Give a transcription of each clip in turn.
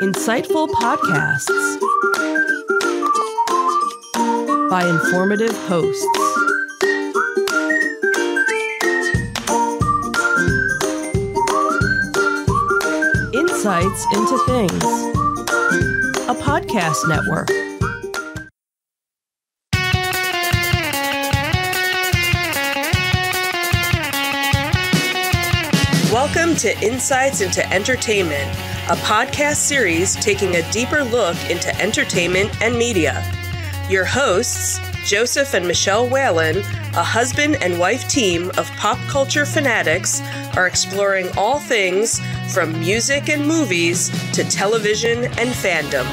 Insightful podcasts by informative hosts. Insights into Things, a podcast network. Welcome to Insights into Entertainment, a podcast series taking a deeper look into entertainment and media. Your hosts, Joseph and Michelle Whalen, a husband and wife team of pop culture fanatics, are exploring all things from music and movies to television and fandom.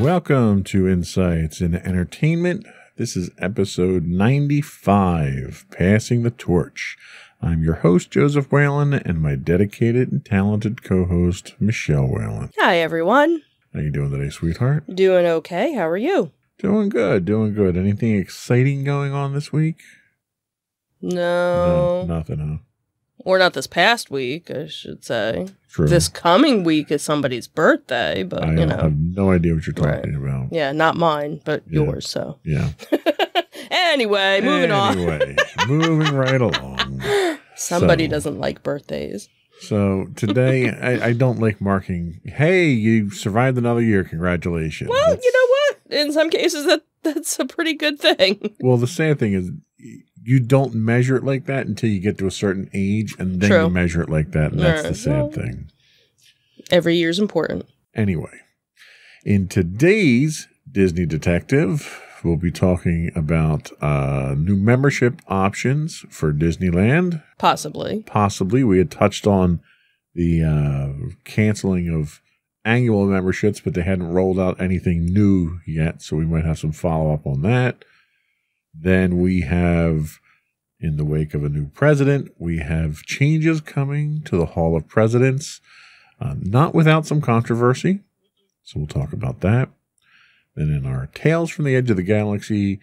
Welcome to Insights in Entertainment. This is episode 95, Passing the Torch. I'm your host, Joseph Whalen, and my dedicated and talented co-host, Michelle Whalen. Hi, everyone. How you doing today, sweetheart? Doing okay. How are you? Doing good, doing good. Anything exciting going on this week? No. No, nothing, huh? Or not this past week, I should say. True. This coming week is somebody's birthday, but I you know. I have no idea what you're Right. talking about. Yeah, not mine, but Yeah. yours, so. Yeah. anyway, moving on. Anyway, moving right along. Somebody So- doesn't like birthdays. So today, I, I don't like marking. Hey, you survived another year. Congratulations. Well, That's- you know what? In some cases that that's a pretty good thing. Well, the sad thing is, you don't measure it like that until you get to a certain age, and then True. you measure it like that, and that's the sad well- thing. Every year's important. Anyway, in today's Disney Detective, we'll be talking about uh, new membership options for Disneyland. Possibly. Possibly, we had touched on the uh, canceling of annual memberships, but they hadn't rolled out anything new yet, so we might have some follow up on that. Then we have, in the wake of a new president, we have changes coming to the Hall of Presidents, uh, not without some controversy. So we'll talk about that. Then in our Tales from the Edge of the Galaxy,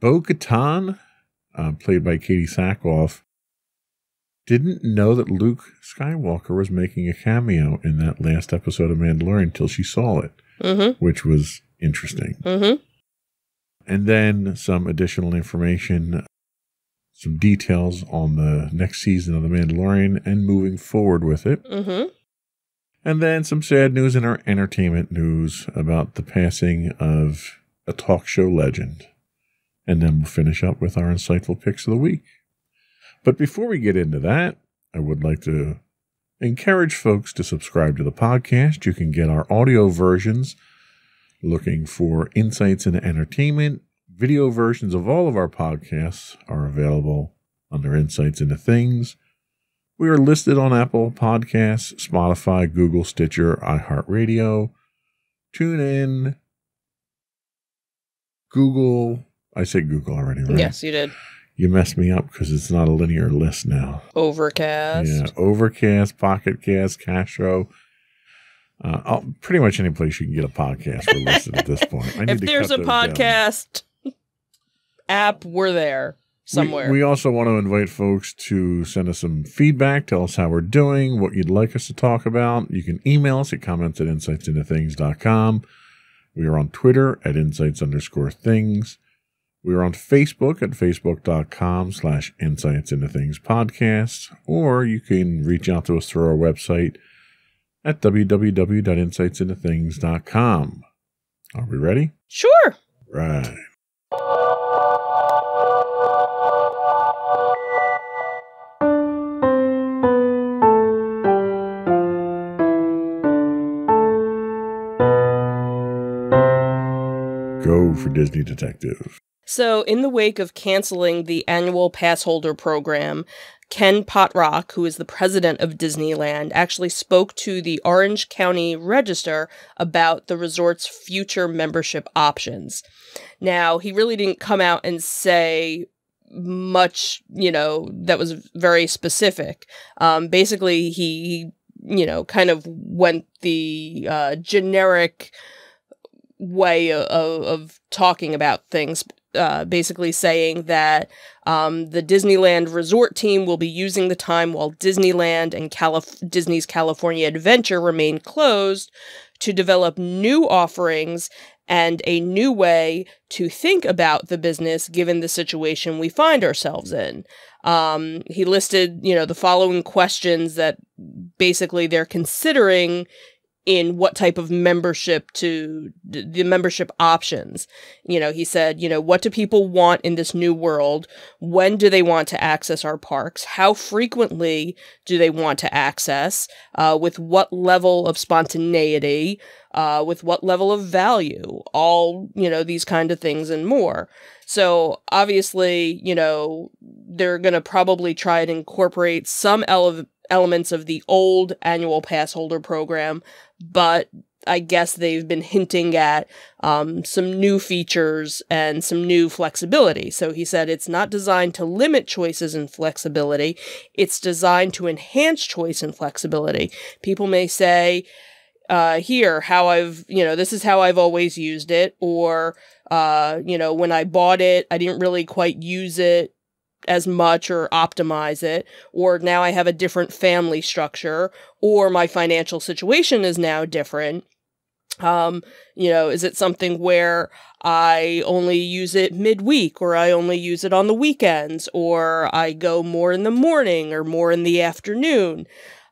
Bo Katan, uh, played by Katee Sackhoff, didn't know that Luke Skywalker was making a cameo in that last episode of Mandalorian until she saw it, Mm-hmm. which was interesting. Mm-hmm. And then some additional information, some details on the next season of The Mandalorian and moving forward with it. Mm-hmm. And then some sad news in our entertainment news about the passing of a talk show legend. And then we'll finish up with our insightful picks of the week. But before we get into that, I would like to encourage folks to subscribe to the podcast. You can get our audio versions looking for insights into entertainment. Video versions of all of our podcasts are available under Insights into Things. We are listed on Apple Podcasts, Spotify, Google, Stitcher, iHeartRadio, TuneIn, Google. I said Google already, right? Yes, you did. You messed me up because it's not a linear list now. Overcast. Yeah, Overcast, Pocket Cast, Castro. Uh, pretty much any place you can get a podcast we're listed at this point. I need If to there's cut a those down. podcast app, we're there somewhere. We, we also want to invite folks to send us some feedback, tell us how we're doing, what you'd like us to talk about. You can email us at comments at insightsintothings.com. We are on Twitter at insights underscore things. We are on Facebook at facebook.com slash insights into things podcast, or you can reach out to us through our website at www.insightsintothings.com. Are we ready? sure. Right. For Disney Detective. So, in the wake of canceling the annual pass holder program, Ken Potrock, who is the president of Disneyland, actually spoke to the Orange County Register about the resort's future membership options. Now, he really didn't come out and say much, you know, that was very specific. Um, basically, he, you know, kind of went the uh, generic way of, of talking about things uh, basically saying that um, the Disneyland resort team will be using the time while Disneyland and Calif- Disney's California Adventure remain closed to develop new offerings and a new way to think about the business given the situation we find ourselves in. Um, he listed, you know, the following questions that basically they're considering in what type of membership to the membership options. You know, he said, you know, what do people want in this new world? When do they want to access our parks? How frequently do they want to access? Uh, with what level of spontaneity? Uh, with what level of value? All, you know, these kind of things and more. So obviously, you know, they're going to probably try to incorporate some ele- elements of the old annual pass holder program but I guess they've been hinting at um, some new features and some new flexibility. So he said it's not designed to limit choices and flexibility, it's designed to enhance choice and flexibility. People may say, uh, here, how I've, you know, this is how I've always used it, or, uh, you know, when I bought it, I didn't really quite use it as much or optimize it, or now I have a different family structure, or my financial situation is now different. Um, you know, is it something where I only use it midweek, or I only use it on the weekends, or I go more in the morning or more in the afternoon?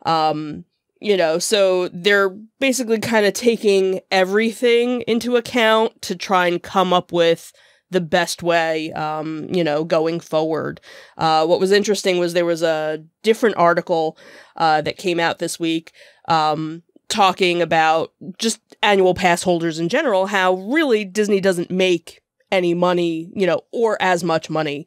Um, you know, so they're basically kind of taking everything into account to try and come up with the best way, um, you know, going forward. Uh, what was interesting was there was a different article uh, that came out this week um, talking about just annual pass holders in general, how really Disney doesn't make any money, you know, or as much money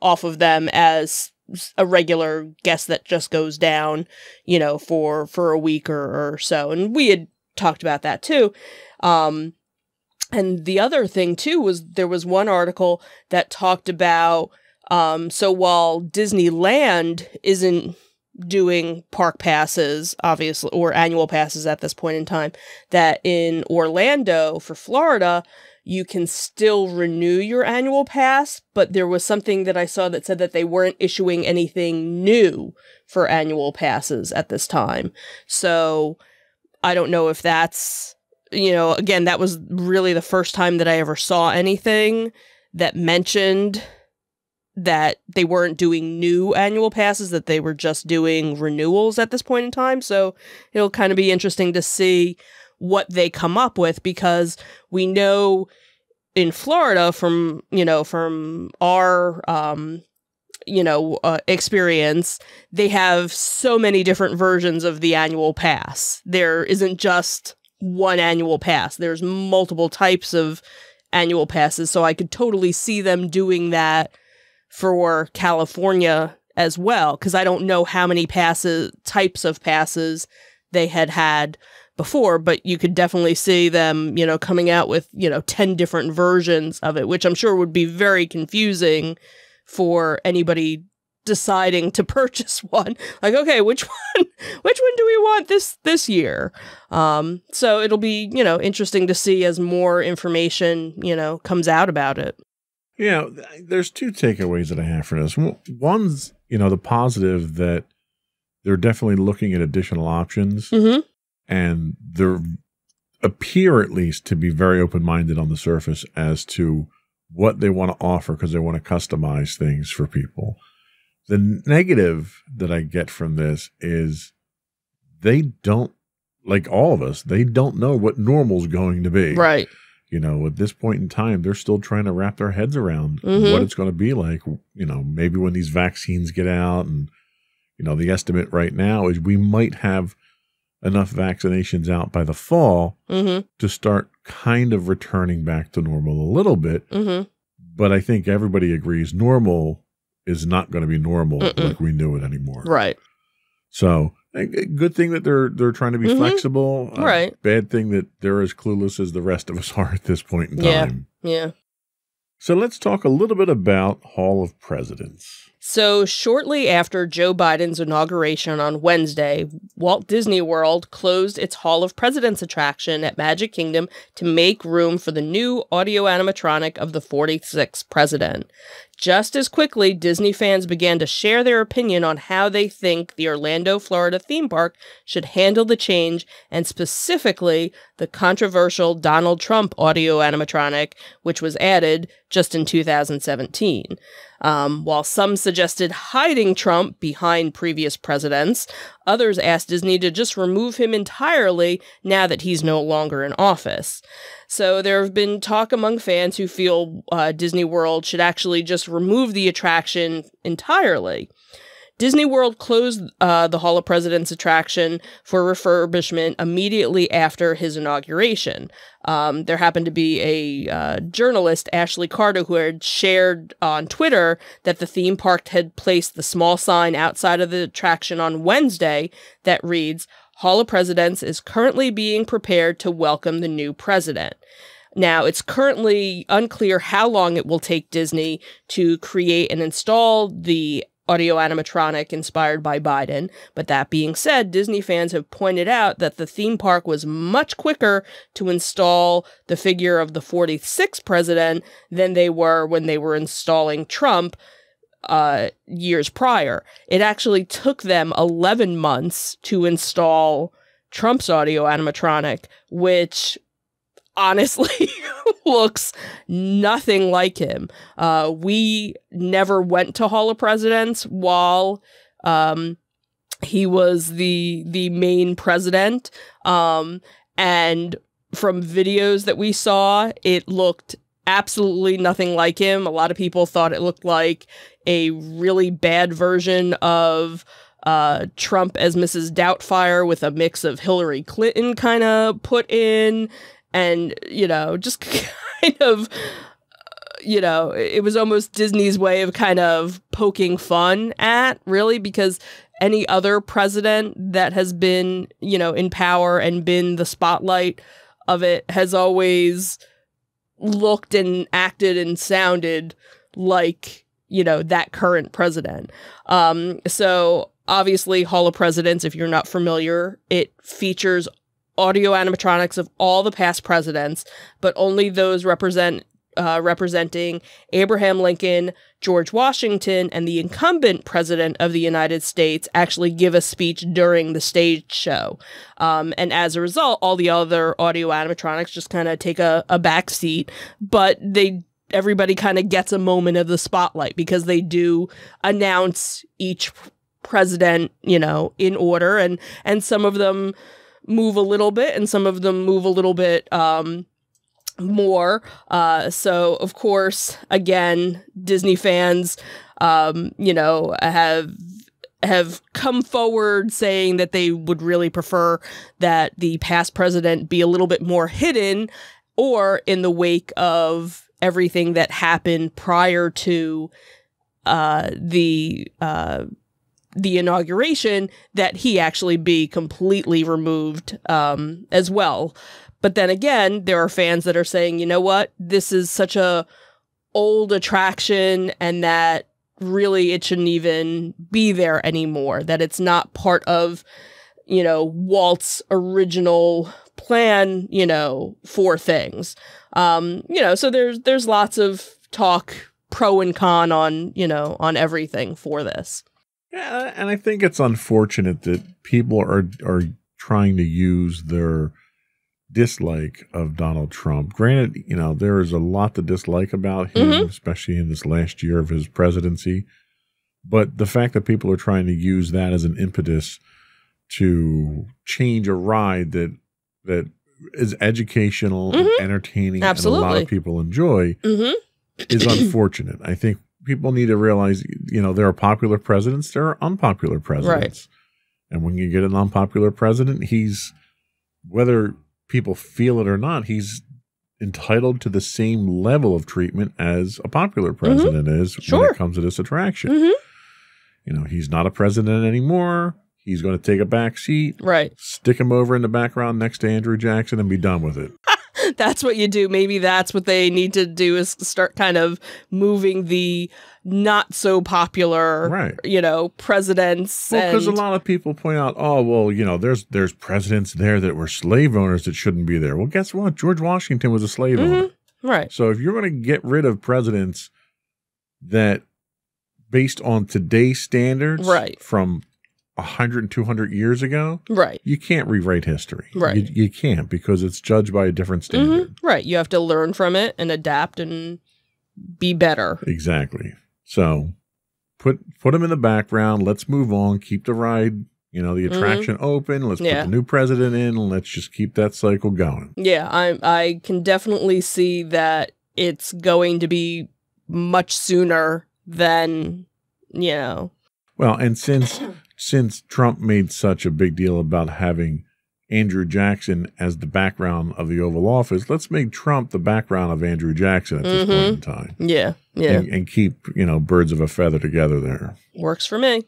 off of them as a regular guest that just goes down, you know, for for a week or, or so. And we had talked about that too. Um, and the other thing too was there was one article that talked about um, so while Disneyland isn't doing park passes, obviously, or annual passes at this point in time, that in Orlando for Florida, you can still renew your annual pass, but there was something that I saw that said that they weren't issuing anything new for annual passes at this time. So I don't know if that's you know, again, that was really the first time that I ever saw anything that mentioned that they weren't doing new annual passes, that they were just doing renewals at this point in time. So it'll kind of be interesting to see what they come up with because we know in Florida from, you know, from our, um, you know, uh, experience, they have so many different versions of the annual pass. There isn't just one annual pass. There's multiple types of annual passes, so I could totally see them doing that for California as well because I don't know how many passes types of passes they had had before, but you could definitely see them, you know, coming out with, you know, 10 different versions of it, which I'm sure would be very confusing for anybody deciding to purchase one. Like okay which one which one do we want this this year? Um so it'll be you know interesting to see as more information you know comes out about it. Yeah there's two takeaways that i have for this. One's you know the positive that they're definitely looking at additional options mm-hmm. and they're appear at least to be very open-minded on the surface as to what they want to offer because they want to customize things for people the negative that I get from this is they don't, like all of us, they don't know what normal's going to be. Right. You know, at this point in time, they're still trying to wrap their heads around mm-hmm. what it's going to be like. You know, maybe when these vaccines get out, and, you know, the estimate right now is we might have enough vaccinations out by the fall mm-hmm. to start kind of returning back to normal a little bit. Mm-hmm. But I think everybody agrees normal is not going to be normal Mm-mm. like we knew it anymore. Right. So, good thing that they're they're trying to be mm-hmm. flexible. Uh, right. Bad thing that they're as clueless as the rest of us are at this point in time. Yeah. Yeah. So let's talk a little bit about Hall of Presidents. So, shortly after Joe Biden's inauguration on Wednesday, Walt Disney World closed its Hall of Presidents attraction at Magic Kingdom to make room for the new audio animatronic of the 46th president. Just as quickly, Disney fans began to share their opinion on how they think the Orlando, Florida theme park should handle the change, and specifically the controversial Donald Trump audio animatronic, which was added just in 2017. Um, while some suggested hiding Trump behind previous presidents, others asked Disney to just remove him entirely now that he's no longer in office. So there have been talk among fans who feel uh, Disney World should actually just remove the attraction entirely. Disney World closed uh, the Hall of Presidents attraction for refurbishment immediately after his inauguration. Um, there happened to be a uh, journalist, Ashley Carter, who had shared on Twitter that the theme park had placed the small sign outside of the attraction on Wednesday that reads, Hall of Presidents is currently being prepared to welcome the new president. Now, it's currently unclear how long it will take Disney to create and install the audio animatronic inspired by Biden. But that being said, Disney fans have pointed out that the theme park was much quicker to install the figure of the 46th president than they were when they were installing Trump uh, years prior. It actually took them 11 months to install Trump's audio animatronic, which honestly looks nothing like him. Uh, we never went to Hall of Presidents while um, he was the the main president, um, and from videos that we saw, it looked absolutely nothing like him. A lot of people thought it looked like a really bad version of uh, Trump as Mrs. Doubtfire with a mix of Hillary Clinton kind of put in, and you know, just kind of. You know, it was almost Disney's way of kind of poking fun at, really, because any other president that has been, you know, in power and been the spotlight of it has always looked and acted and sounded like you know that current president um so obviously hall of presidents if you're not familiar it features audio animatronics of all the past presidents but only those represent uh, representing Abraham Lincoln, George Washington, and the incumbent president of the United States actually give a speech during the stage show. Um, and as a result, all the other audio animatronics just kind of take a, a back seat, but they everybody kind of gets a moment of the spotlight because they do announce each president, you know, in order and and some of them move a little bit and some of them move a little bit um more. Uh, so, of course, again, Disney fans, um, you know, have have come forward saying that they would really prefer that the past president be a little bit more hidden or in the wake of everything that happened prior to uh, the uh, the inauguration that he actually be completely removed um, as well. But then again, there are fans that are saying, you know what, this is such a old attraction and that really it shouldn't even be there anymore, that it's not part of, you know, Walt's original plan, you know, for things. Um, you know, so there's there's lots of talk pro and con on, you know, on everything for this. Yeah, and I think it's unfortunate that people are are trying to use their dislike of Donald Trump. Granted, you know, there is a lot to dislike about him, mm-hmm. especially in this last year of his presidency. But the fact that people are trying to use that as an impetus to change a ride that that is educational mm-hmm. and entertaining Absolutely. and a lot of people enjoy mm-hmm. is unfortunate. I think people need to realize, you know, there are popular presidents, there are unpopular presidents. Right. And when you get an unpopular president, he's whether people feel it or not, he's entitled to the same level of treatment as a popular mm-hmm. president mm-hmm. is sure. when it comes to this attraction. Mm-hmm. You know, he's not a president anymore. He's going to take a back seat, right? Stick him over in the background next to Andrew Jackson and be done with it. that's what you do. Maybe that's what they need to do is start kind of moving the not so popular, Right. you know, presidents. Well, because a lot of people point out, oh, well, you know, there's there's presidents there that were slave owners that shouldn't be there. Well, guess what? George Washington was a slave Mhm. owner. right. So if you're going to get rid of presidents that, based on today's standards, Right. from 100 and 200 years ago, Right. you can't rewrite history. Right. You, you can't because it's judged by a different standard. Mhm. Right. You have to learn from it and adapt and be better. Exactly. So put put them in the background. Let's move on. Keep the ride, you know, the attraction open. Let's Mm-hmm. Yeah. put the new president in. and Let's just keep that cycle going. Yeah, I I can definitely see that it's going to be much sooner than you know. Well, and since since Trump made such a big deal about having Andrew Jackson as the background of the Oval Office, let's make Trump the background of Andrew Jackson at this Mhm. point in time. Yeah, yeah, And, and keep, you know, birds of a feather together there. works for me.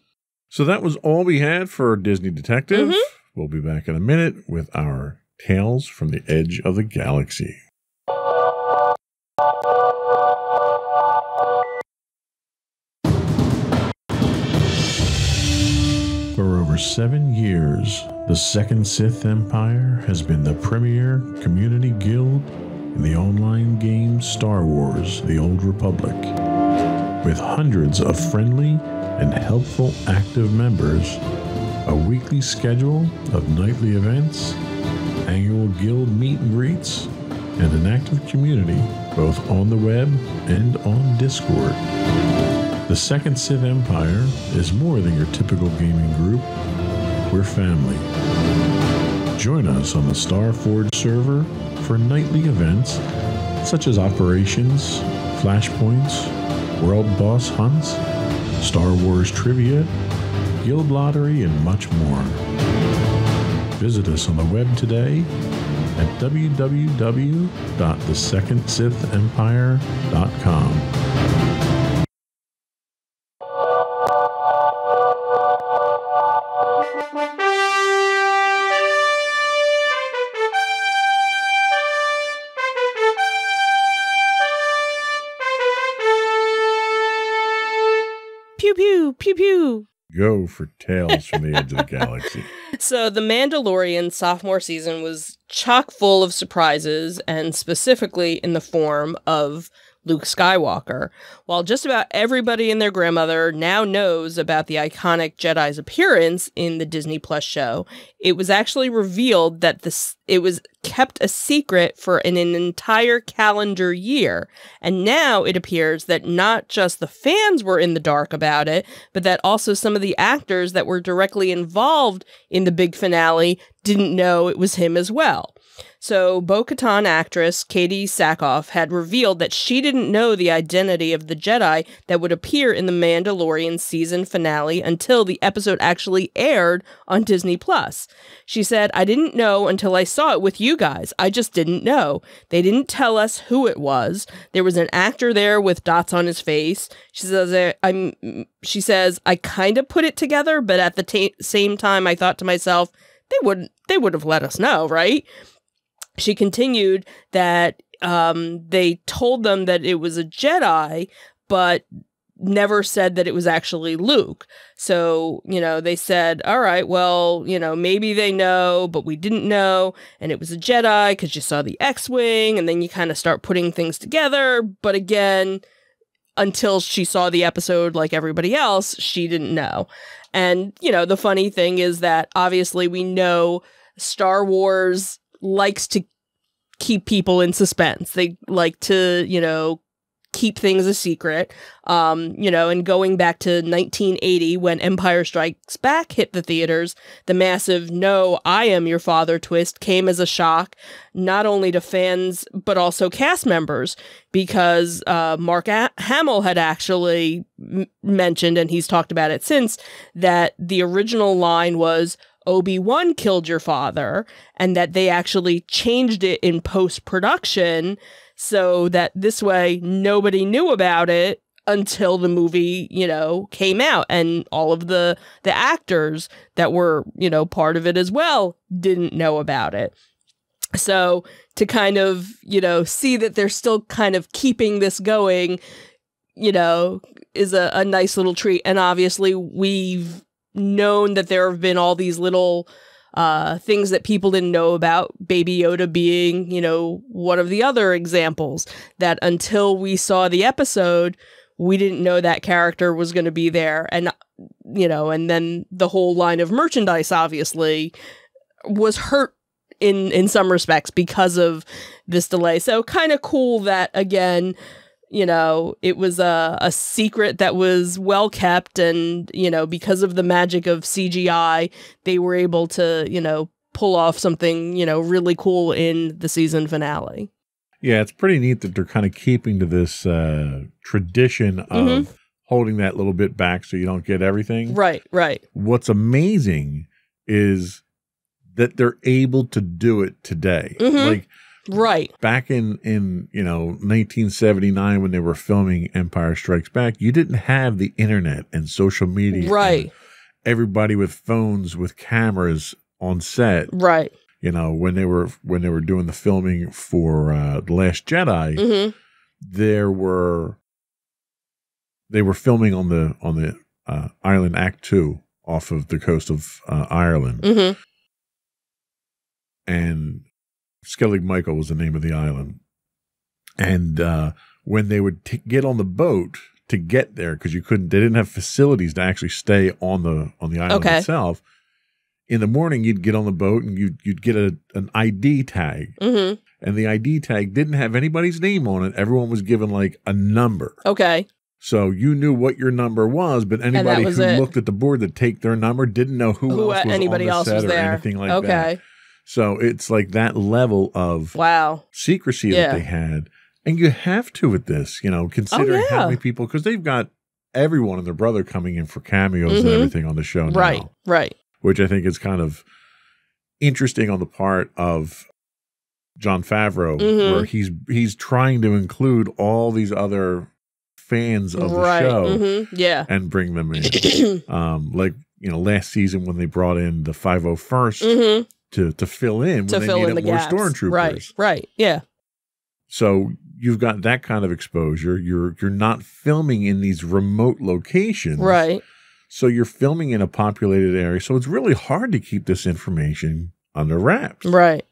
So that was all we had for Disney Detective. Mhm. We'll be back in a minute with our Tales from the Edge of the Galaxy. For seven years, the Second Sith Empire has been the premier community guild in the online game Star Wars The Old Republic. With hundreds of friendly and helpful active members, a weekly schedule of nightly events, annual guild meet and greets, and an active community both on the web and on Discord. The Second Sith Empire is more than your typical gaming group. We're family. Join us on the Starforge server for nightly events such as operations, flashpoints, world boss hunts, Star Wars trivia, guild lottery, and much more. Visit us on the web today at www.thesecondsithempire.com. Go for Tales from the Edge of the Galaxy. So the Mandalorian sophomore season was chock full of surprises, and specifically in the form of Luke Skywalker. While just about everybody and their grandmother now knows about the iconic Jedi's appearance in the Disney Plus show, it was actually revealed that this it was kept a secret for an, an entire calendar year. And now it appears that not just the fans were in the dark about it, but that also some of the actors that were directly involved in the big finale didn't know it was him as well. So, Bo Katan actress Katee Sackhoff had revealed that she didn't know the identity of the Jedi that would appear in the Mandalorian season finale until the episode actually aired on Disney Plus. She said, I didn't know until I saw it with you guys. I just didn't know. They didn't tell us who it was. There was an actor there with dots on his face. She says, I'm, she says, I kind of put it together, but at the same time, I thought to myself, they wouldn't, they would have let us know, right? She continued that um, they told them that it was a Jedi, but never said that it was actually Luke. So, you know, they said, all right, well, you know, maybe they know, but we didn't know. And it was a Jedi because you saw the X Wing, and then you kind of start putting things together. But again, until she saw the episode like everybody else, she didn't know. And, you know, the funny thing is that obviously we know Star Wars likes to keep people in suspense. They like to, you know, keep things a secret. Um, you know, and going back to 1980 when Empire Strikes Back hit the theaters, the massive no, I am your father twist came as a shock not only to fans but also cast members because uh, Mark a- Hamill had actually mentioned and he's talked about it since that the original line was Obi-Wan killed your father and that they actually changed it in post-production so that this way nobody knew about it until the movie, you know, came out and all of the the actors that were, you know, part of it as well didn't know about it. So to kind of, you know, see that they're still kind of keeping this going, you know, is a, a nice little treat. And obviously, we've known that there have been all these little uh, things that people didn't know about, Baby Yoda being, you know, one of the other examples that until we saw the episode, we didn't know that character was going to be there. And, you know, and then the whole line of merchandise obviously was hurt in in some respects because of this delay. So kind of cool that again, you know, it was a, a secret that was well kept and, you know, because of the magic of CGI, they were able to, you know, pull off something, you know, really cool in the season finale. Yeah, it's pretty neat that they're kind of keeping to this uh, tradition of mm-hmm. holding that little bit back so you don't get everything. Right, right. What's amazing is that they're able to do it today. Mm-hmm. Like right back in in you know 1979 when they were filming Empire Strikes Back, you didn't have the internet and social media. Right. Everybody with phones with cameras on set. Right. You know when they were when they were doing the filming for uh, the Last Jedi, mm-hmm. there were they were filming on the on the uh, island Ahch-To off of the coast of uh, Ireland. Mm-hmm and Skellig Michael was the name of the island. And uh, when they would t- get on the boat to get there, because you couldn't, they didn't have facilities to actually stay on the on the island okay. itself. In the morning, you'd get on the boat and you'd you'd get a an ID tag, mm-hmm. and the ID tag didn't have anybody's name on it. Everyone was given like a number. Okay. So you knew what your number was, but anybody who it. looked at the board to take their number didn't know who, who else was anybody on the else set was or there. anything like okay. that. Okay. So it's like that level of wow secrecy yeah. that they had. And you have to with this, you know, considering oh, yeah. how many people, because they've got everyone and their brother coming in for cameos mm-hmm. and everything on the show now. Right, right. Which I think is kind of interesting on the part of Jon Favreau, mm-hmm. where he's he's trying to include all these other fans of right. the show, mm-hmm. yeah, and bring them in. um, like you know, last season when they brought in the 501st mm-hmm to to fill in to when fill more gaps. stormtroopers. Right, right, yeah. So you've got that kind of exposure. You're you're not filming in these remote locations, right? So you're filming in a populated area. So it's really hard to keep this information under wraps, right?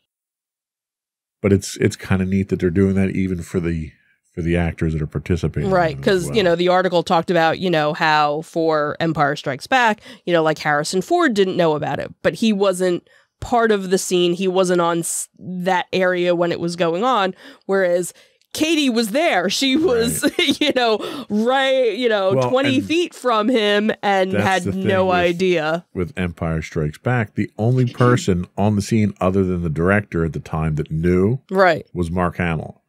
But it's it's kind of neat that they're doing that even for the for the actors that are participating. Right. Because, well. you know, the article talked about, you know, how for Empire Strikes Back, you know, like Harrison Ford didn't know about it, but he wasn't part of the scene. He wasn't on that area when it was going on. Whereas Katee was there. She was, right. you know, right, you know, well, 20 feet from him and had no with, idea. With Empire Strikes Back, the only person on the scene other than the director at the time that knew right was Mark Hamill.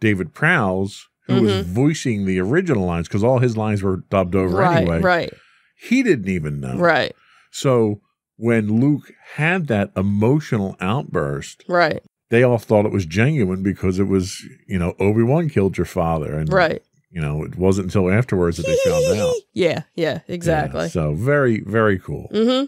David Prowse, who mm-hmm. was voicing the original lines, because all his lines were dubbed over right, anyway. Right. He didn't even know. Right. So when Luke had that emotional outburst, right? They all thought it was genuine because it was, you know, Obi Wan killed your father, and right. You know, it wasn't until afterwards that they found out. Yeah, yeah, exactly. Yeah, so very, very cool. Mm-hmm.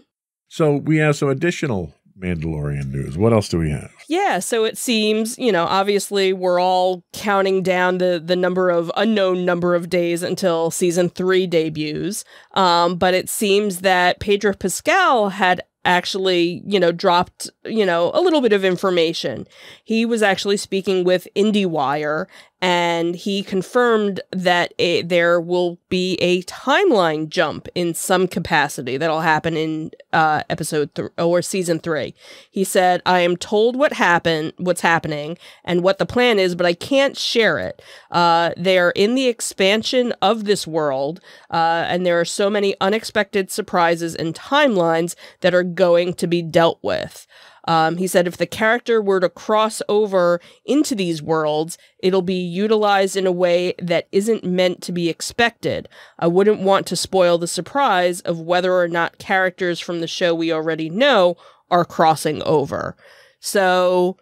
So we have some additional Mandalorian news. What else do we have? Yeah, so it seems, you know, obviously we're all counting down the the number of unknown number of days until season 3 debuts. Um, but it seems that Pedro Pascal had actually, you know, dropped, you know, a little bit of information. He was actually speaking with IndieWire and he confirmed that a, there will be a timeline jump in some capacity that'll happen in uh, episode th- or season three. He said, "I am told what happened, what's happening, and what the plan is, but I can't share it. Uh, they are in the expansion of this world, uh, and there are so many unexpected surprises and timelines that are going to be dealt with." Um, he said if the character were to cross over into these worlds, it'll be utilized in a way that isn't meant to be expected. I wouldn't want to spoil the surprise of whether or not characters from the show we already know are crossing over. So,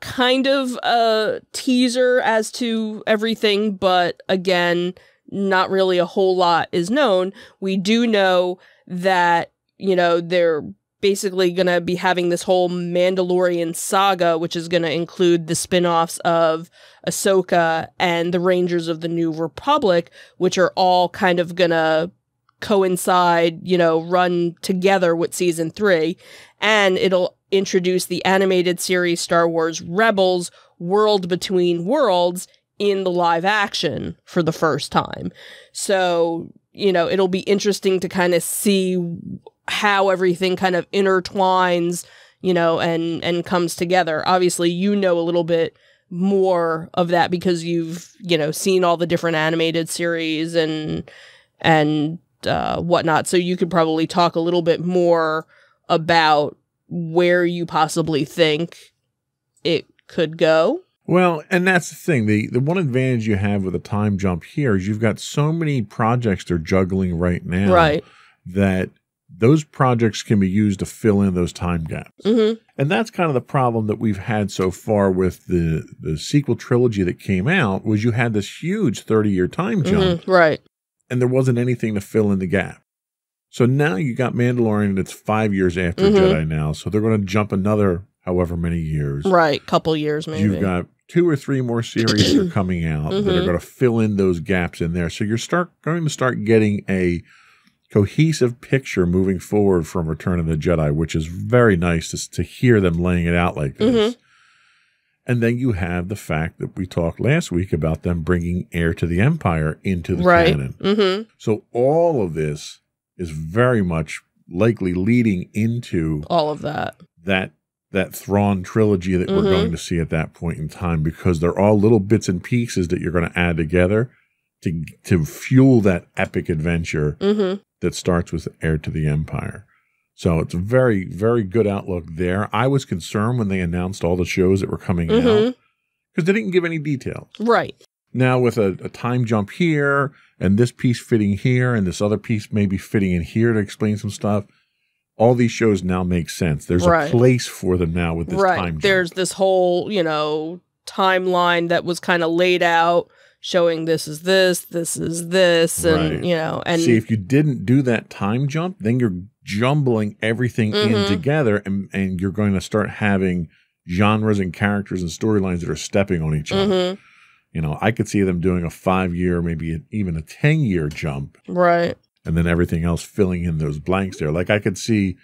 kind of a teaser as to everything, but again, not really a whole lot is known. We do know that, you know, they're basically going to be having this whole Mandalorian saga, which is going to include the spin offs of Ahsoka and the Rangers of the New Republic, which are all kind of going to coincide, you know, run together with season three. And it'll introduce the animated series Star Wars Rebels World Between Worlds in the live action for the first time. So, you know, it'll be interesting to kind of see how everything kind of intertwines, you know, and and comes together. Obviously, you know a little bit more of that because you've, you know, seen all the different animated series and and uh, whatnot. So you could probably talk a little bit more about where you possibly think it could go. Well, and that's the thing. The the one advantage you have with a time jump here is you've got so many projects they're juggling right now. Right. That those projects can be used to fill in those time gaps. Mm-hmm. And that's kind of the problem that we've had so far with the the sequel trilogy that came out was you had this huge 30-year time jump Mm-hmm. Right. and there wasn't anything to fill in the gap. So now you got Mandalorian and it's 5 years after Mhm. Jedi now. So they're going to jump another however many years. Right. Couple years maybe. You've got two or three more series that are coming out that are Mhm. going to fill in those gaps in there. So you're start going to start getting a cohesive picture moving forward from Return of the Jedi, which is very nice to, to hear them laying it out like this. Mm-hmm. And then you have the fact that we talked last week about them bringing Heir to the Empire into the right. canon. Mm-hmm. So all of this is very much likely leading into All of that. that that Thrawn trilogy that we're Mhm. going to see at that point in time because they're all little bits and pieces that you're going to add together to to fuel that epic adventure Mm-hmm. That starts with Heir to the Empire. So it's a very very good outlook there. I was concerned when they announced all the shows that were coming out Mm-hmm. because they didn't give any details. Right. Now with a, a time jump here and this piece fitting here and this other piece maybe fitting in here to explain some stuff, all these shows now make sense. There's Right. a place for them now with this right. time jump. There's this whole, you know, timeline that was kind of laid out showing this is this, this is this, and Right. you know, and See, if you didn't do that time jump, then you're jumbling everything in Mhm. together and, and you're going to start having genres and characters and storylines that are stepping on each other. Mhm. You know, I could see them doing a five year, maybe even a 10 year jump right. and then everything else filling in those blanks there. Like I could see,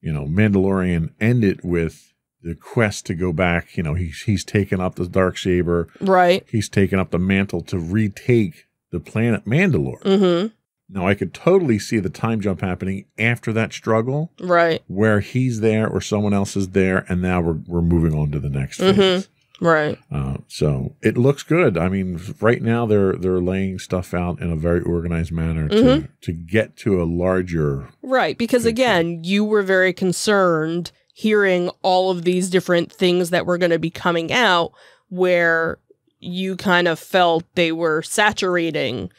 you know, Mandalorian end it with the quest to go back. You know, he's he's taken up the dark saber. Right. He's taken up the mantle to retake the planet Mandalore. Mm-hmm. Now I could totally see the time jump happening after that struggle, Right. where he's there or someone else is there, and now we're we're moving on to the next Mhm. phase. Right. Uh, so it looks good. I mean, right now they're they're laying stuff out in a very organized manner to Mhm. to get to a larger. Right. Because Big again, you were very concerned hearing all of these different things that were going to be coming out where you kind of felt they were saturating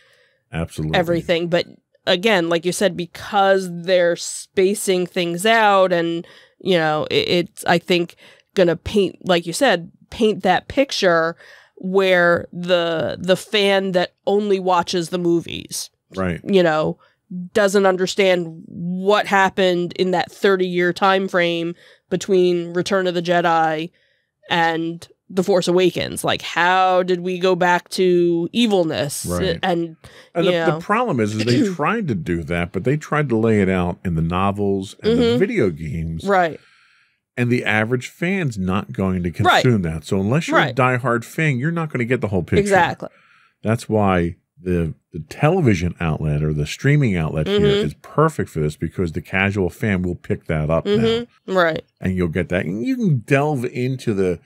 Absolutely. everything. But again, like you said, because they're spacing things out and, you know, it, it's, I think, going to paint, like you said, paint that picture where the the fan that only watches the movies Right. you know doesn't understand what happened in that 30 year time frame between return of the jedi and the force awakens like how did we go back to evilness Right. and And the, the problem is, is they tried to do that, but they tried to lay it out in the novels and the Mhm. video games, right and the average fan's not going to Right. consume that. So unless you're Right. a diehard fan, you're not going to get the whole picture. exactly That's why the the television outlet or the streaming outlet here Mhm. is perfect for this because the casual fan will pick that up now, hmm right and you'll get that. And you can delve into the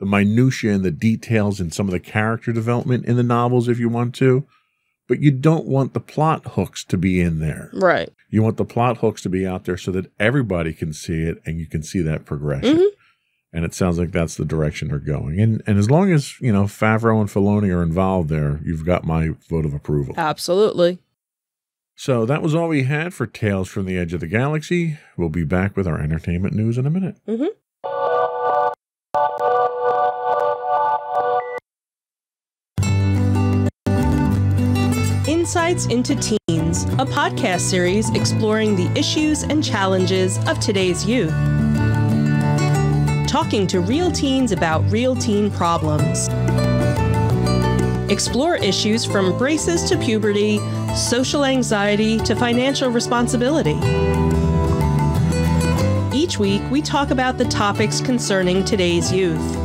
the minutia and the details and some of the character development in the novels if you want to, but you don't want the plot hooks to be in there. right You want the plot hooks to be out there so that everybody can see it and you can see that progression. Mhm. And it sounds like that's the direction they're going. And and as long as, you know, Favreau and Filoni are involved there, you've got my vote of approval. absolutely So that was all we had for Tales from the Edge of the Galaxy. We'll be back with our entertainment news in a minute. Mm-hmm. Insights into teens Teens, a podcast series exploring the issues and challenges of today's youth. Talking to real teens about real teen problems. Explore issues from braces to puberty, social anxiety to financial responsibility. Each week, we talk about the topics concerning today's youth.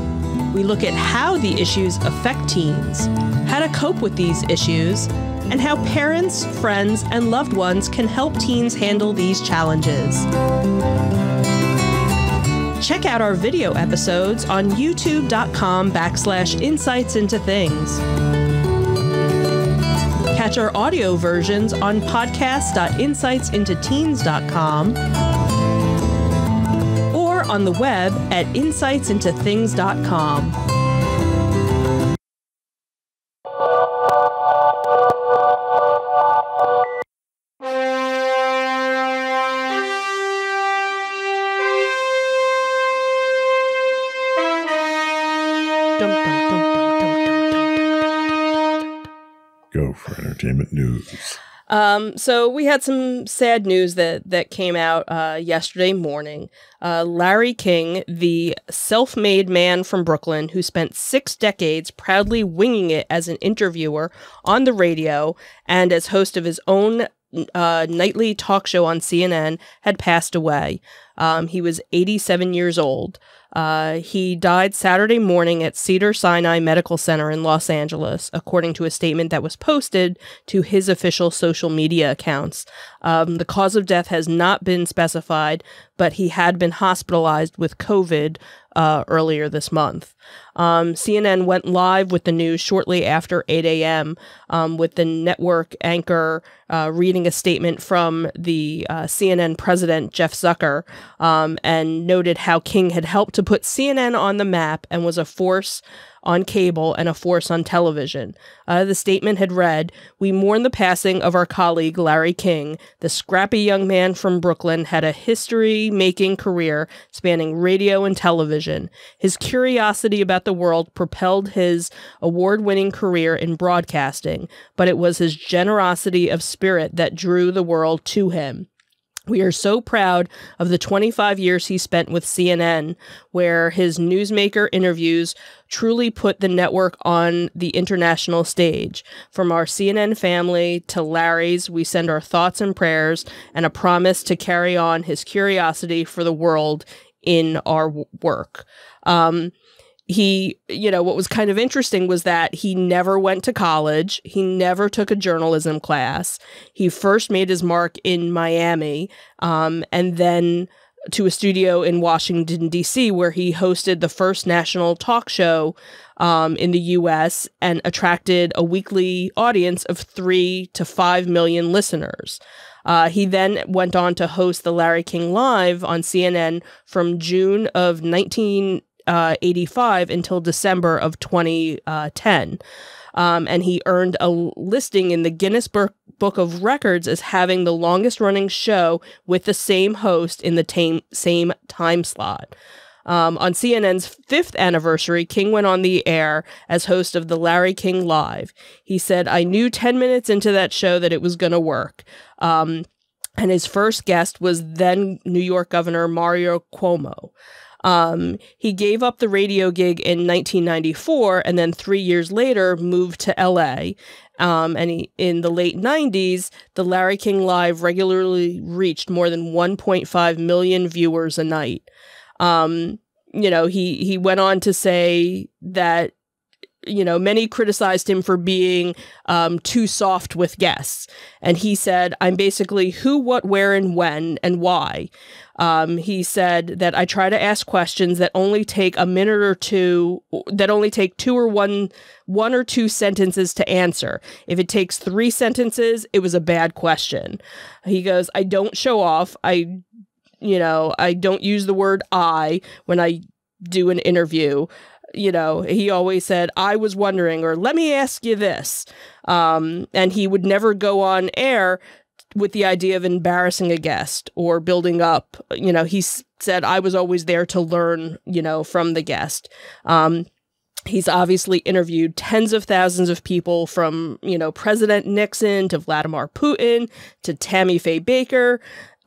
We look at how the issues affect teens, how to cope with these issues, and how parents, friends, and loved ones can help teens handle these challenges. Check out our video episodes on youtube.com backslash insights into things. Catch our audio versions on podcast.insightsintothings.com or on the web at insightsintothings.com. Um, so we had some sad news that that came out uh, yesterday morning. Uh, Larry King, the self-made man from Brooklyn who spent six decades proudly winging it as an interviewer on the radio and as host of his own uh, nightly talk show on CNN, had passed away. Um, he was 87 years old. Uh, he died Saturday morning at Cedar Sinai Medical Center in Los Angeles, according to a statement that was posted to his official social media accounts. Um, the cause of death has not been specified, but he had been hospitalized with COVID uh, earlier this month. Um, CNN went live with the news shortly after 8 a.m., um, with the network anchor uh, reading a statement from the uh, CNN president, Jeff Zucker, um, and noted how King had helped to put CNN on the map and was a force on cable and a force on television. Uh, the statement had read We mourn the passing of our colleague Larry King. The scrappy young man from Brooklyn had a history making career spanning radio and television. His curiosity about the world propelled his award winning career in broadcasting, but it was his generosity of spirit that drew the world to him. We are so proud of the 25 years he spent with CNN, where his newsmaker interviews truly put the network on the international stage. From our CNN family to Larry's, we send our thoughts and prayers and a promise to carry on his curiosity for the world in our work. Um, he, you know, what was kind of interesting was that he never went to college. He never took a journalism class. He first made his mark in Miami um, and then to a studio in Washington, D.C., where he hosted the first national talk show um, in the U.S. and attracted a weekly audience of three to five million listeners. Uh, he then went on to host the Larry King Live on CNN from June of 19- uh, 85 until December of 2010. Um, and he earned a listing in the Guinness Book of Records as having the longest running show with the same host in the same time slot. Um, on CNN's fifth anniversary, King went on the air as host of the Larry King Live. He said, I knew 10 minutes into that show that it was going to work. Um, and his first guest was then New York Governor Mario Cuomo. Um, he gave up the radio gig in 1994 and then three years later moved to LA. Um, and he, in the late 90s, the Larry King Live regularly reached more than 1.5 million viewers a night. Um, you know, he, he went on to say that you know, many criticized him for being um, too soft with guests. And he said, I'm basically who, what, where, and when, and why. Um, he said that I try to ask questions that only take a minute or two, that only take two or one, one or two sentences to answer. If it takes three sentences, it was a bad question. He goes, I don't show off. I, you know, I don't use the word I when I do an interview you know, he always said, I was wondering, or let me ask you this. Um, and he would never go on air with the idea of embarrassing a guest or building up. You know, he said, I was always there to learn, you know, from the guest. Um, He's obviously interviewed tens of thousands of people from, you know, President Nixon to Vladimir Putin to Tammy Faye Bakker,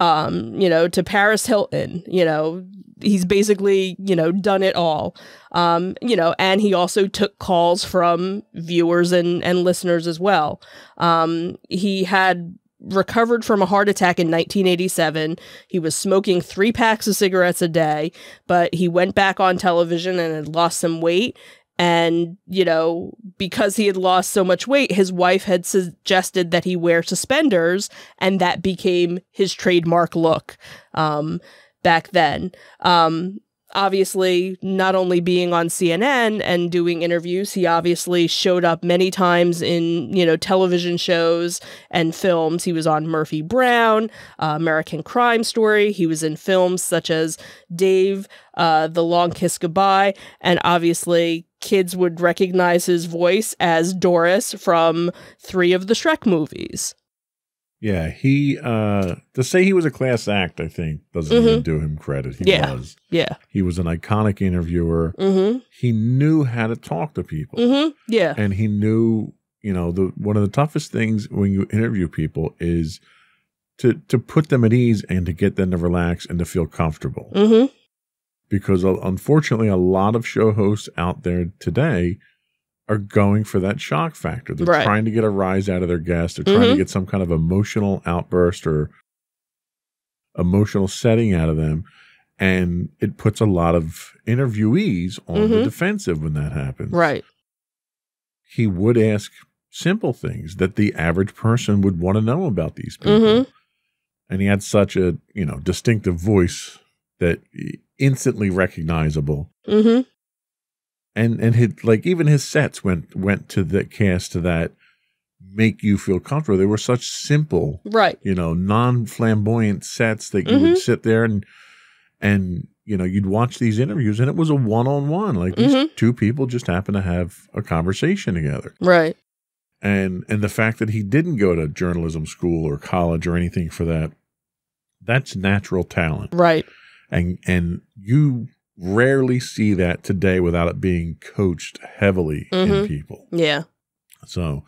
um, you know, to Paris Hilton. You know, he's basically, you know, done it all. Um, you know, and he also took calls from viewers and, and listeners as well. Um, he had recovered from a heart attack in 1987. He was smoking three packs of cigarettes a day, but he went back on television and had lost some weight and, you know, because he had lost so much weight, his wife had suggested that he wear suspenders, and that became his trademark look um, back then. Um, obviously not only being on CNN and doing interviews, he obviously showed up many times in, you know, television shows and films. He was on Murphy Brown, uh, American Crime Story. He was in films such as Dave, uh, The Long Kiss Goodbye, and obviously kids would recognize his voice as Doris from three of the Shrek movies. Yeah, he uh to say he was a class act, I think, doesn't Mhm. even do him credit. He Yeah. was. Yeah. He was an iconic interviewer. Mm-hmm. He knew how to talk to people. Mm-hmm. Yeah. And he knew, you know, the one of the toughest things when you interview people is to to put them at ease and to get them to relax and to feel comfortable. Mm-hmm. Because unfortunately a lot of show hosts out there today are going for that shock factor. They're Right. trying to get a rise out of their guests. They're trying to Mhm. get some kind of emotional outburst or emotional setting out of them. And it puts a lot of interviewees on the Mhm. defensive when that happens. Right. He would ask simple things that the average person would want to know about these people. Mhm. And he had such a, you know, distinctive voice that instantly recognizable Mm-hmm. and and his like even his sets went went to the cast to that make you feel comfortable. They were such simple, Right. you know, non flamboyant sets that you Mhm. would sit there and and you know you'd watch these interviews and it was a one on one. Like these Mhm. two people just happen to have a conversation together. Right. And and the fact that he didn't go to journalism school or college or anything for that, that's natural talent Right. And and you rarely see that today without it being coached heavily in Mhm. people. Yeah. So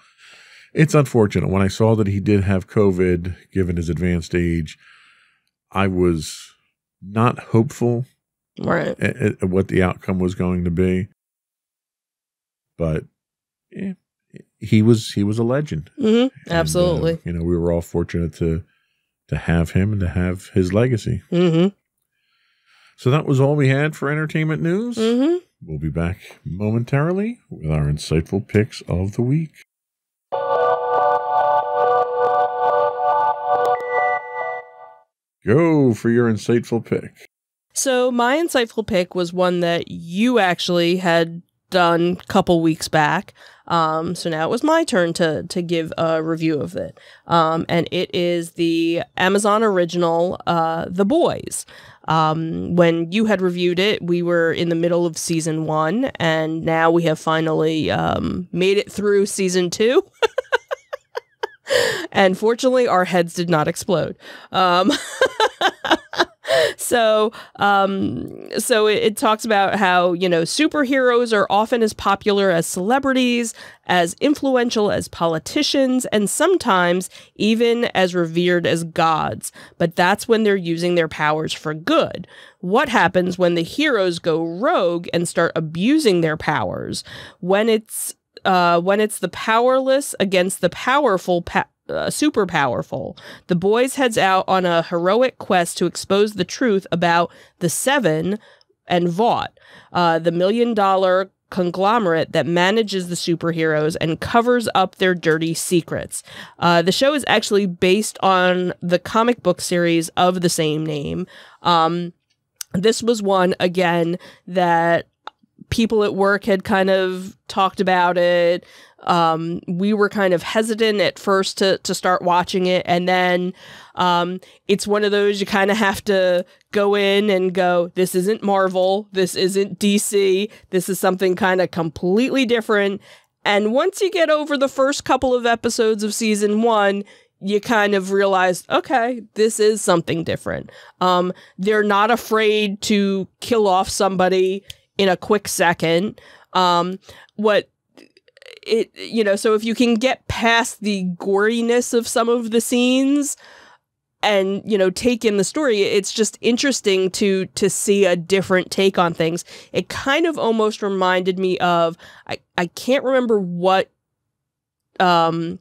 it's unfortunate. When I saw that he did have COVID, given his advanced age, I was not hopeful Right. at, at- at what the outcome was going to be. But yeah, he was he was a legend. Mm-hmm. And, uh, Absolutely. you know, we were all fortunate to to have him and to have his legacy. Mm-hmm. So that was all we had for entertainment news. Mm-hmm. We'll be back momentarily with our insightful picks of the week. Go for your insightful pick. So my insightful pick was one that you actually had done a couple weeks back. Um, so now it was my turn to to give a review of it. Um, and it is the Amazon original, uh, The Boys. Um, when you had reviewed it, we were in the middle of season one, and now we have finally um, made it through season two. and fortunately, our heads did not explode. Um, so um so it, it talks about how you know superheroes are often as popular as celebrities as influential as politicians and sometimes even as revered as gods. But that's when they're using their powers for good. What happens when the heroes go rogue and start abusing their powers? When it's uh, when it's the powerless against the powerful pa- uh, super powerful the boys heads out on a heroic quest to expose the truth about the Seven and Vought, uh, the million dollar conglomerate that manages the superheroes and covers up their dirty secrets. Uh, the show is actually based on the comic book series of the same name. Um, this was one, again, that people at work had kind of talked about it. Um, we were kind of hesitant at first to to start watching it, and then um, it's one of those you kind of have to go in and go, this isn't Marvel, this isn't DC, this is something kind of completely different. And once you get over the first couple of episodes of season one, you kind of realize, okay, this is something different. Um, they're not afraid to kill off somebody in a quick second. Um, what it you know so if you can get past the goriness of some of the scenes and you know take in the story it's just interesting to to see a different take on things it kind of almost reminded me of i i can't remember what um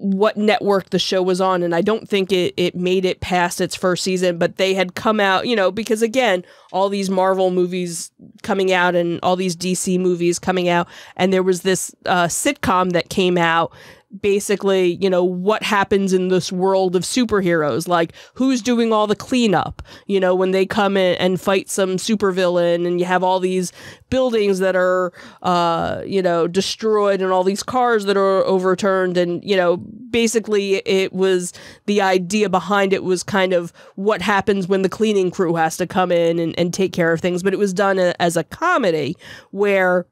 what network the show was on and I don't think it it made it past its first season but they had come out you know because again all these Marvel movies coming out and all these DC movies coming out and there was this uh, sitcom that came out basically, you know, what happens in this world of superheroes. Like, who's doing all the cleanup? You know, when they come in and fight some supervillain, and you have all these buildings that are, uh, you know, destroyed, and all these cars that are overturned, and you know, basically, it was the idea behind it was kind of what happens when the cleaning crew has to come in and, and take care of things, but it was done as a comedy where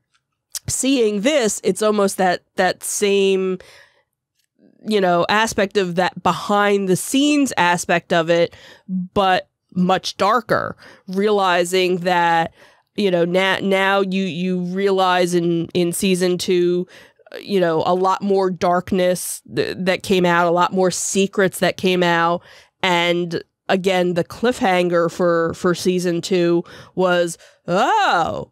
seeing this it's almost that that same you know, aspect of that behind the scenes aspect of it, but much darker, realizing that you know now now you you realize in in season 2 uh, you know a lot more darkness th- that came out a lot more secrets that came out. And again the cliffhanger for for season 2 was oh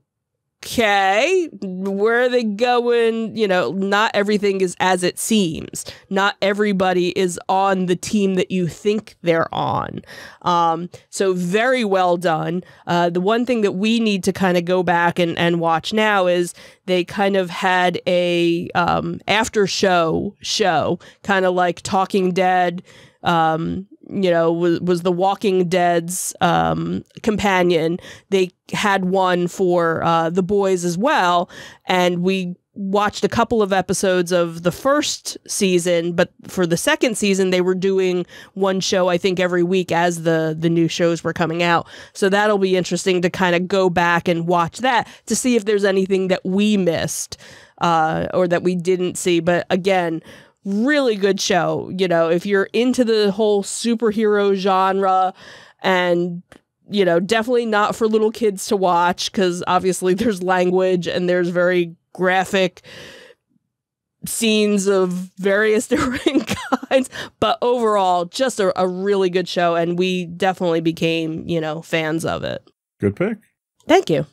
okay, where are they going? You know, not everything is as it seems. Not everybody is on the team that you think they're on. Um, so very well done. Uh, the one thing that we need to kind of go back and, and watch now is they kind of had a um, after show show, kind of like Talking Dead. Um, you know was was the Walking Dead's um, companion. They had one for uh, the boys as well, and we watched a couple of episodes of the first season but for the second season they were doing one show i think every week as the the new shows were coming out so that'll be interesting to kind of go back and watch that to see if there's anything that we missed uh, or that we didn't see but again really good show. You know, if you're into the whole superhero genre and you know, definitely not for little kids to watch because obviously there's language and there's very graphic scenes of various different kinds. But overall, just a, a really good show. And we definitely became, you know, fans of it. Good pick. Thank you.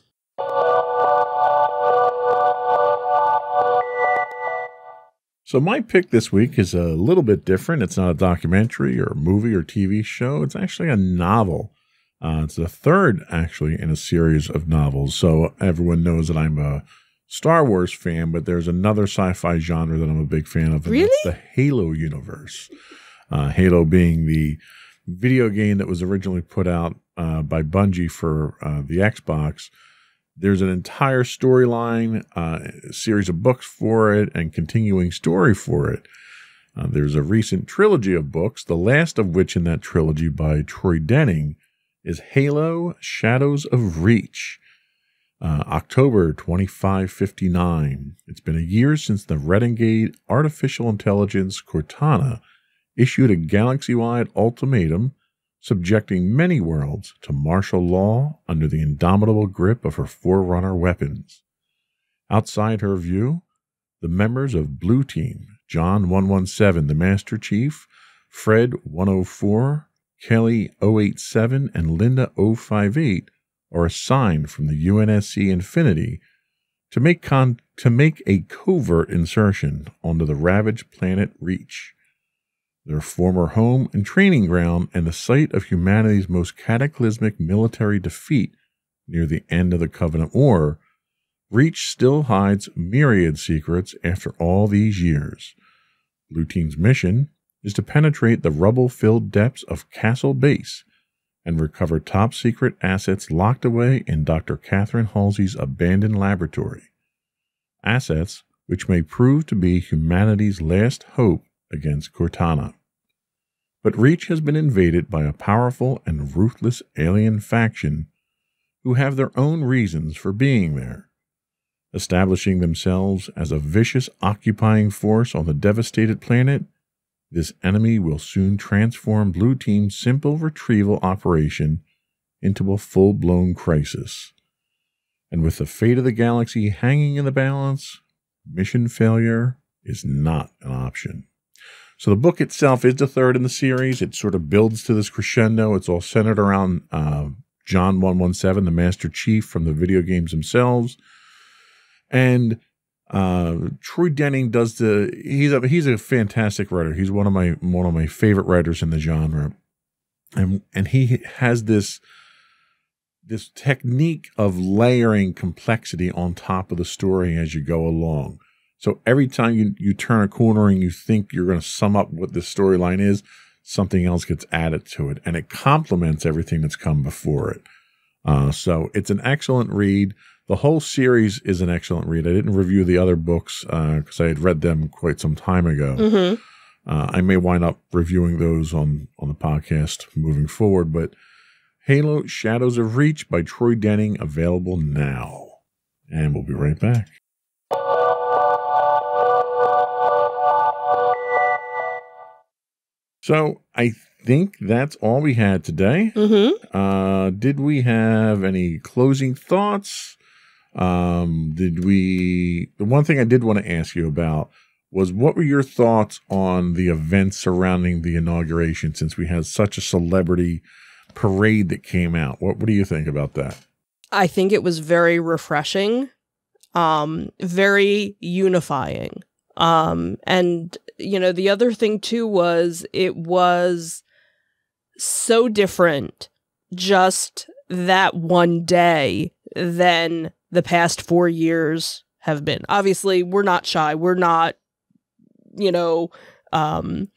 So my pick this week is a little bit different. It's not a documentary or a movie or TV show. It's actually a novel. Uh, it's the third, actually, in a series of novels. So everyone knows that I'm a Star Wars fan, but there's another sci-fi genre that I'm a big fan of, and really? that's the Halo universe. Uh, Halo being the video game that was originally put out uh, by Bungie for uh, the Xbox there's an entire storyline, uh, series of books for it, and continuing story for it. Uh, there's a recent trilogy of books, the last of which in that trilogy by Troy Denning is Halo Shadows of Reach. Uh, October 2559. It's been a year since the Renegade Artificial Intelligence Cortana issued a galaxy wide ultimatum subjecting many worlds to martial law under the indomitable grip of her Forerunner weapons. Outside her view, the members of Blue Team, John 117, the Master Chief, Fred 104, Kelly 087, and Linda 058 are assigned from the UNSC Infinity to make con- to make a covert insertion onto the ravaged planet Reach their former home and training ground, and the site of humanity's most cataclysmic military defeat near the end of the Covenant War, Reach still hides myriad secrets after all these years. Blue Team's mission is to penetrate the rubble filled depths of Castle Base and recover top secret assets locked away in Dr. Catherine Halsey's abandoned laboratory. Assets which may prove to be humanity's last hope against Cortana. But Reach has been invaded by a powerful and ruthless alien faction who have their own reasons for being there. Establishing themselves as a vicious occupying force on the devastated planet, this enemy will soon transform Blue Team's simple retrieval operation into a full blown crisis. And with the fate of the galaxy hanging in the balance, mission failure is not an option. So the book itself is the third in the series. It sort of builds to this crescendo. It's all centered around uh, John 117, the Master Chief from the video games themselves. And uh, Troy Denning does the he's a he's a fantastic writer. He's one of my one of my favorite writers in the genre. And and he has this this technique of layering complexity on top of the story as you go along. So every time you, you turn a corner and you think you're going to sum up what the storyline is, something else gets added to it and it complements everything that's come before it. Uh, so it's an excellent read. The whole series is an excellent read. I didn't review the other books because uh, I had read them quite some time ago. Mm-hmm. Uh, I may wind up reviewing those on, on the podcast moving forward, but Halo Shadows of Reach by Troy Denning available now. And we'll be right back. So I think that's all we had today. Mm-hmm. Uh, did we have any closing thoughts? Um, did we? The one thing I did want to ask you about was what were your thoughts on the events surrounding the inauguration since we had such a celebrity parade that came out? What, what do you think about that? I think it was very refreshing, um, very unifying. Um, and you know, the other thing too was it was so different just that one day than the past four years have been. Obviously, we're not shy. We're not, you know, um,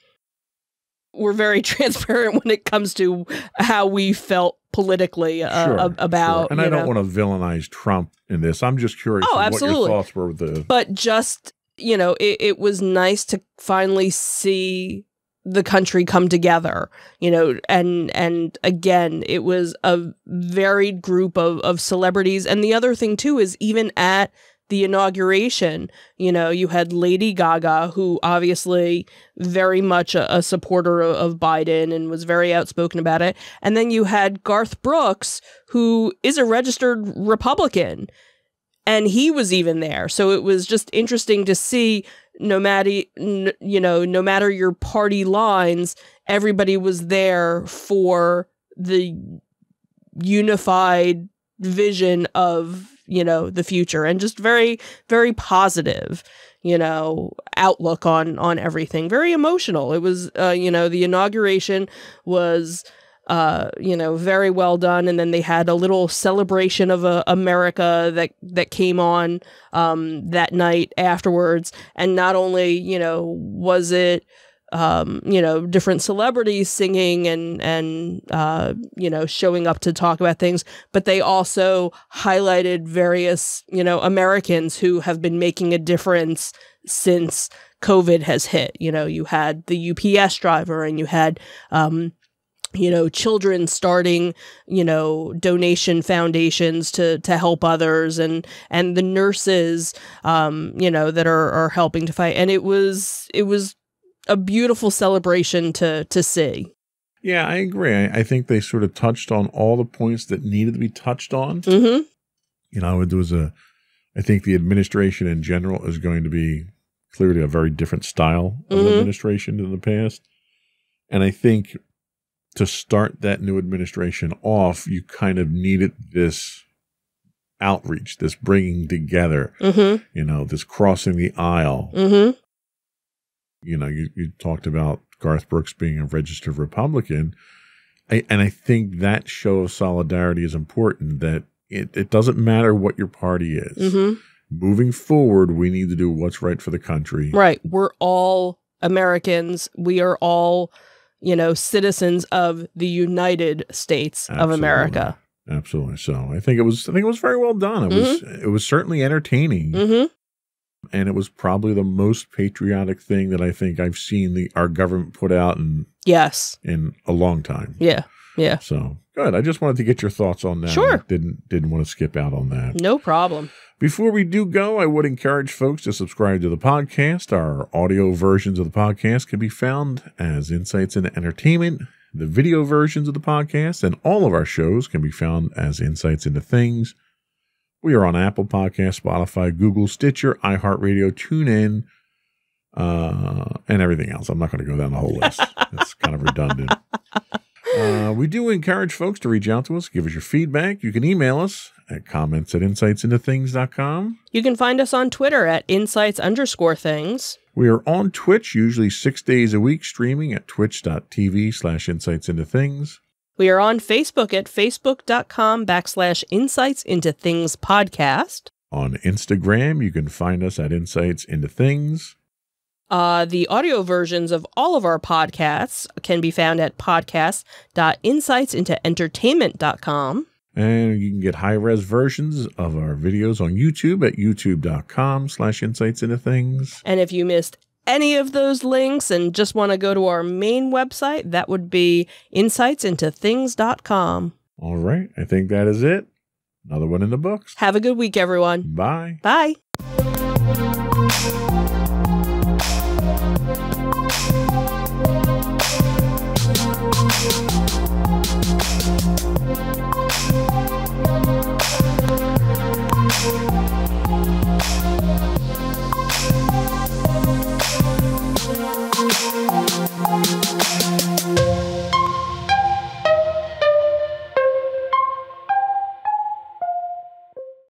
we're very transparent when it comes to how we felt politically uh, Sure, about. sure. And I you don't want to villainize Trump in this. I'm just curious Oh, what your thoughts were the. but just you know it, it was nice to finally see the country come together you know and and again it was a varied group of of celebrities. And the other thing too is even at the inauguration you know you had lady gaga who obviously very much a, a supporter of, of biden and was very outspoken about it. And then you had garth brooks who is a registered republican and he was even there. So it was just interesting to see no matter you know no matter your party lines everybody was there for the unified vision of you know the future and just very very positive you know outlook on on everything. Very emotional. It was uh you know the inauguration was uh you know very well done. And then they had a little celebration of uh, america that that came on um that night afterwards. And not only you know was it um you know different celebrities singing and and uh you know showing up to talk about things but they also highlighted various you know americans who have been making a difference since covid has hit. You know you had the ups driver and you had um you know children starting you know donation foundations to to help others and and the nurses um you know that are are helping to fight and it was it was a beautiful celebration to to see Yeah, I agree. I, I think they sort of touched on all the points that needed to be touched on. mm-hmm You know, there was a, I think the administration in general is going to be clearly a very different style of Mhm. administration than the past. And I think to start that new administration off, you kind of needed this outreach, this bringing together, mm-hmm you know, this crossing the aisle. mm-hmm You know, you, you talked about Garth Brooks being a registered Republican. I, and I think that show of solidarity is important that it, it doesn't matter what your party is. mm-hmm Moving forward, we need to do what's right for the country. right we're all americans we are all you know citizens of the united states of america Absolutely. So I think it was I think it was very well done. It was it was certainly entertaining. mm-hmm And it was probably the most patriotic thing that I think I've seen the our government put out in yes in a long time. yeah yeah So good. I just wanted to get your thoughts on that. Sure. I didn't didn't want to skip out on that. no problem Before we do go, I would encourage folks to subscribe to the podcast. Our audio versions of the podcast can be found as Insights into Entertainment. The video versions of the podcast and all of our shows can be found as Insights into Things. We are on Apple Podcast, Spotify, Google, Stitcher, iHeartRadio, TuneIn, uh, and everything else. I'm not going to go down the whole list. It's kind of redundant. Uh, we do encourage folks to reach out to us, give us your feedback. You can email us at comments at insightsintothings.com. You can find us on Twitter at insights underscore things. We are on Twitch, usually six days a week, streaming at twitch.tv slash insights into things. We are on Facebook at facebook.com backslash insights into things podcast. On Instagram, you can find us at insights into things. Uh, the audio versions of all of our podcasts can be found at podcast.insightsintoentertainment.com. And you can get high-res versions of our videos on YouTube at youtube.com slash insights into things. And if you missed any of those links and just want to go to our main website, that would be insightsintothings.com. All right. I think that is it. Another one in the books. Have a good week, everyone. Bye. Bye.